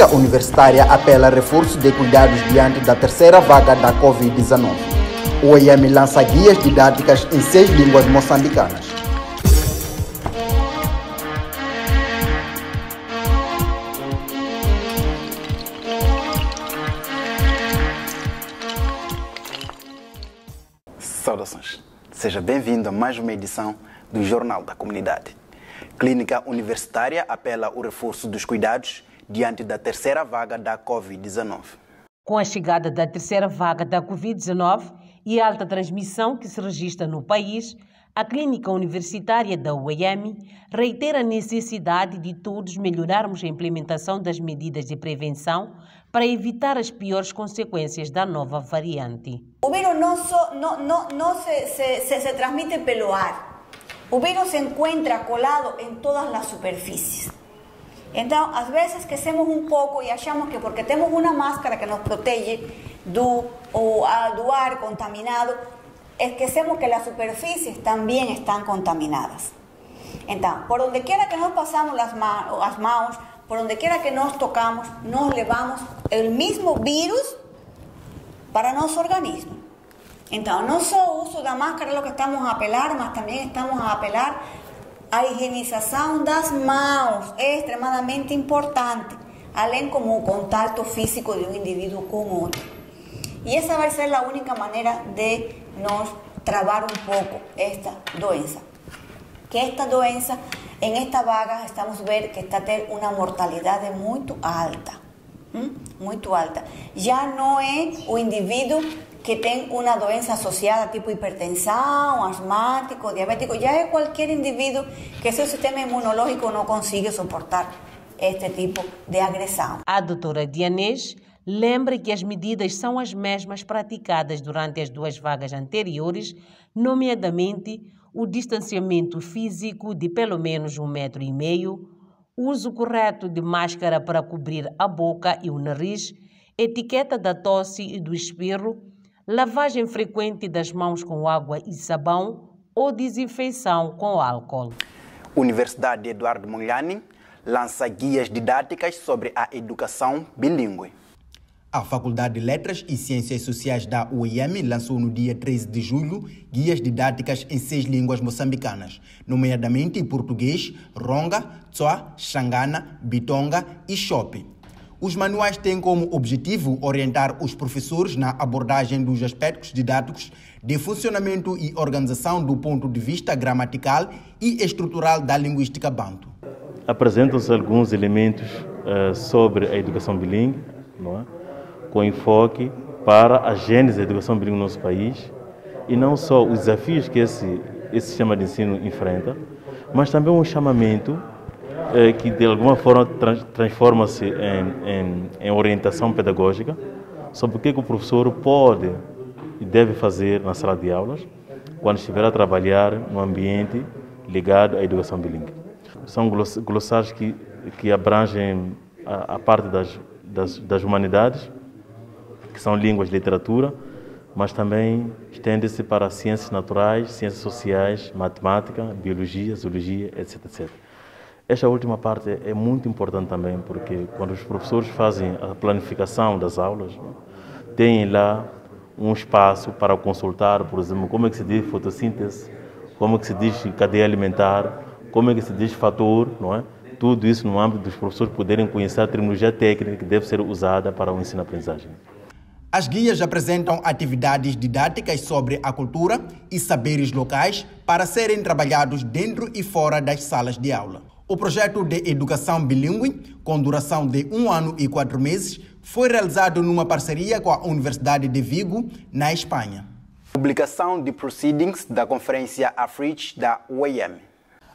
Clínica Universitária apela a reforço de cuidados diante da terceira vaga da Covid-19. O IEM lança guias didáticas em seis línguas moçambicanas. Saudações. Seja bem-vindo a mais uma edição do Jornal da Comunidade. Clínica Universitária apela ao reforço dos cuidados diante da terceira vaga da Covid-19. Com a chegada da terceira vaga da Covid-19 e a alta transmissão que se registra no país, a Clínica Universitária da UEM reitera a necessidade de todos melhorarmos a implementação das medidas de prevenção para evitar as piores consequências da nova variante. O vírus não, so, não, não, não se, se, se, se transmite pelo ar. O vírus se encontra colado em todas as superfícies. Então, às vezes esquecemos um pouco e achamos que porque temos uma máscara que nos protege do, o, a, do ar contaminado, esquecemos que as superfícies também estão contaminadas. Então, por onde quiera que nós passamos as, ma as mãos, por onde quiera que nós tocamos, nós levamos o mesmo vírus para nosso organismo. Então, não só o uso da máscara é o que estamos a apelar, mas também estamos a apelar a higienização das mãos é extremadamente importante, além como o contato físico de um indivíduo com outro. E essa vai ser a única maneira de nós travar um pouco esta doença. Que esta doença, em esta vaga, estamos ver que está a ter uma mortalidade muito alta. Muito alta. Já não é o indivíduo que tem uma doença associada, tipo hipertensão, asmático, diabético, já é qualquer indivíduo que seu sistema imunológico não consiga suportar este tipo de agressão. A doutora Dianês lembra que as medidas são as mesmas praticadas durante as duas vagas anteriores, nomeadamente o distanciamento físico de pelo menos um metro e meio, uso correto de máscara para cobrir a boca e o nariz, etiqueta da tosse e do espirro, lavagem frequente das mãos com água e sabão ou desinfeição com álcool. Universidade Eduardo Mondlane lança guias didáticas sobre a educação bilíngue. A Faculdade de Letras e Ciências Sociais da UEM lançou no dia 13 de julho guias didáticas em seis línguas moçambicanas, nomeadamente português, ronga, tsoa, xangana, bitonga e chope. Os manuais têm como objetivo orientar os professores na abordagem dos aspectos didáticos de funcionamento e organização do ponto de vista gramatical e estrutural da linguística banto. Apresentam-se alguns elementos uh, sobre a educação bilíngue, é? com enfoque para a gênese da educação bilíngue no nosso país e não só os desafios que esse, esse sistema de ensino enfrenta, mas também um chamamento eh, que de alguma forma trans, transforma-se em, em, em, orientação pedagógica sobre o que, que o professor pode e deve fazer na sala de aulas quando estiver a trabalhar no ambiente ligado à educação bilíngue. São glossários que, que abrangem a, a parte das, das, das humanidades, que são línguas e literatura, mas também estende-se para ciências naturais, ciências sociais, matemática, biologia, zoologia, etc. etc. Esta última parte é muito importante também, porque quando os professores fazem a planificação das aulas, têm lá um espaço para consultar, por exemplo, como é que se diz fotossíntese, como é que se diz cadeia alimentar, como é que se diz fator, não é? Tudo isso no âmbito dos professores poderem conhecer a terminologia técnica que deve ser usada para o ensino-aprendizagem. As guias apresentam atividades didáticas sobre a cultura e saberes locais para serem trabalhados dentro e fora das salas de aula. O projeto de educação bilíngue, com duração de um ano e quatro meses, foi realizado numa parceria com a Universidade de Vigo, na Espanha. Publicação de proceedings da Conferência AFRIC da UEM.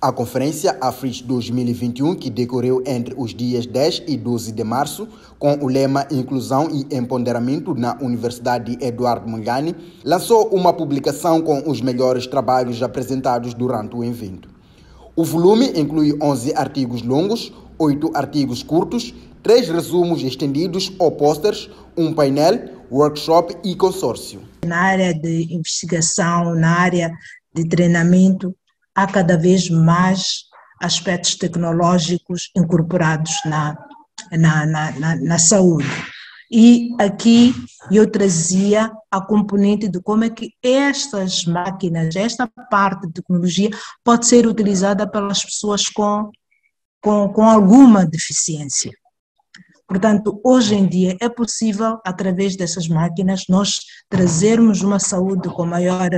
A Conferência AFRIC 2021, que decorreu entre os dias 10 e 12 de março, com o lema Inclusão e Empoderamento na Universidade Eduardo Mondlane, lançou uma publicação com os melhores trabalhos apresentados durante o evento. O volume inclui 11 artigos longos, 8 artigos curtos, 3 resumos estendidos ou posters, um painel, workshop e consórcio. Na área de investigação, na área de treinamento, há cada vez mais aspectos tecnológicos incorporados na, na, na, na, na saúde. E aqui eu trazia a componente de como é que estas máquinas, esta parte de tecnologia pode ser utilizada pelas pessoas com, com, com alguma deficiência. Portanto, hoje em dia é possível, através dessas máquinas, nós trazermos uma saúde com maior,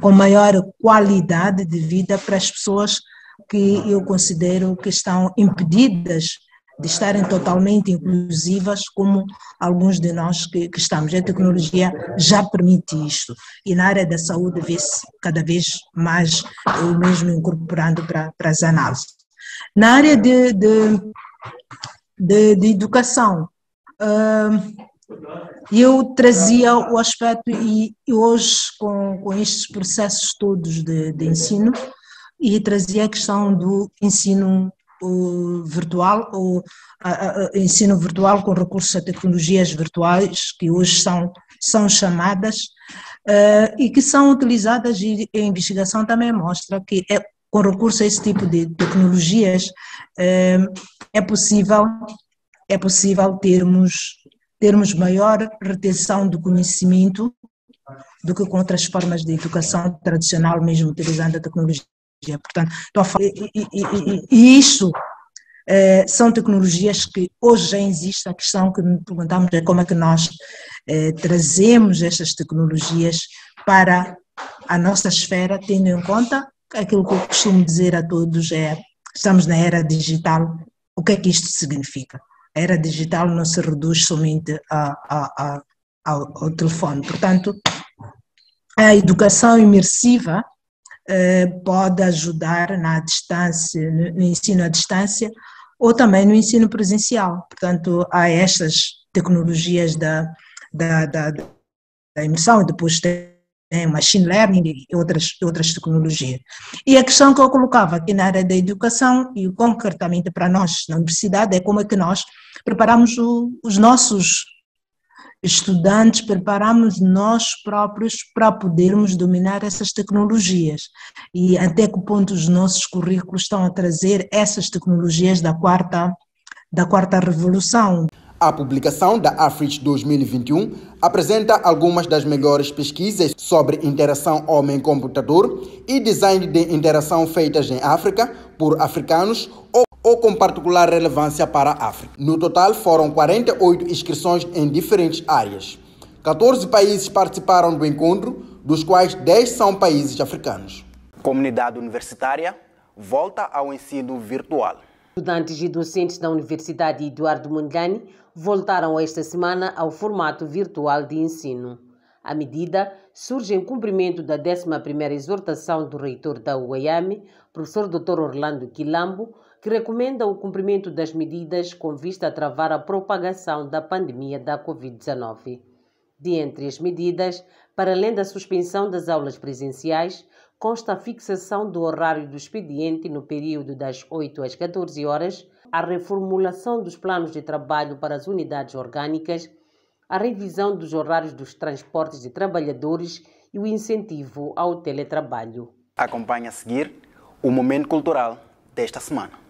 com maior qualidade de vida para as pessoas que eu considero que estão impedidas de estarem totalmente inclusivas, como alguns de nós que, que estamos. A tecnologia já permite isto. E na área da saúde vê-se cada vez mais o mesmo incorporando para, para as análises. Na área de, de, de, de educação, uh, eu trazia o aspecto, e, hoje, com, com estes processos todos de, de ensino, e trazia a questão do ensino virtual, o ensino virtual com recurso a tecnologias virtuais, que hoje são, são chamadas, uh, e que são utilizadas, e a investigação também mostra que é, com recurso a esse tipo de tecnologias uh, é possível, é possível termos, termos maior retenção do conhecimento do que com outras formas de educação tradicional, mesmo utilizando a tecnologia Portanto, e, e, e, isso é, são tecnologias que hoje já existem. A questão que me perguntamos é como é que nós é, trazemos estas tecnologias para a nossa esfera, tendo em conta aquilo que eu costumo dizer a todos é estamos na era digital, o que é que isto significa? A era digital não se reduz somente a, a, a, ao, ao telefone. Portanto, a educação imersiva eh, pode ajudar na distância, no ensino à distância ou também no ensino presencial. Portanto, há estas tecnologias da, da, da, da imersão, depois tem machine learning e outras, outras tecnologias. E a questão que eu colocava aqui na área da educação e concretamente para nós na universidade é como é que nós preparamos o, os nossos estudantes, preparamos nós próprios para podermos dominar essas tecnologias e até que ponto os nossos currículos estão a trazer essas tecnologias da quarta, da quarta revolução. A publicação da Africh 2021 apresenta algumas das melhores pesquisas sobre interação homem-computador e design de interação feitas em África por africanos ou ou com particular relevância para a África. No total, foram 48 inscrições em diferentes áreas. 14 países participaram do encontro, dos quais 10 são países africanos. Comunidade universitária volta ao ensino virtual. Estudantes e docentes da Universidade Eduardo Mondlane voltaram esta semana ao formato virtual de ensino. A medida surge em cumprimento da 11ª exortação do reitor da UEAM, professor Dr. Orlando Quilambo, que recomenda o cumprimento das medidas com vista a travar a propagação da pandemia da Covid-19. De entre as medidas, para além da suspensão das aulas presenciais, consta a fixação do horário do expediente no período das 8 às 14 horas, a reformulação dos planos de trabalho para as unidades orgânicas, a revisão dos horários dos transportes de trabalhadores e o incentivo ao teletrabalho. Acompanhe a seguir o momento cultural desta semana.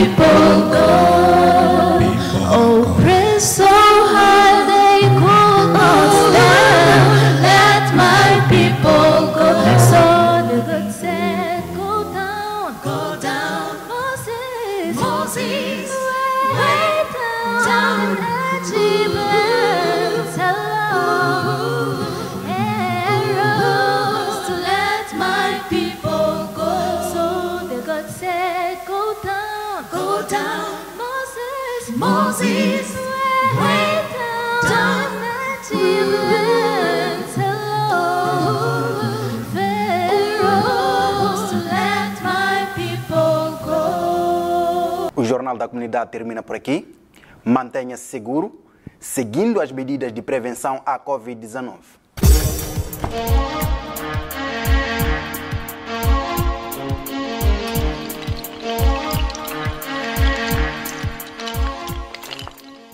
people go. down. Moses, Moses, down O Jornal da Comunidade termina por aqui. Mantenha-se seguro, seguindo as medidas de prevenção à Covid-19.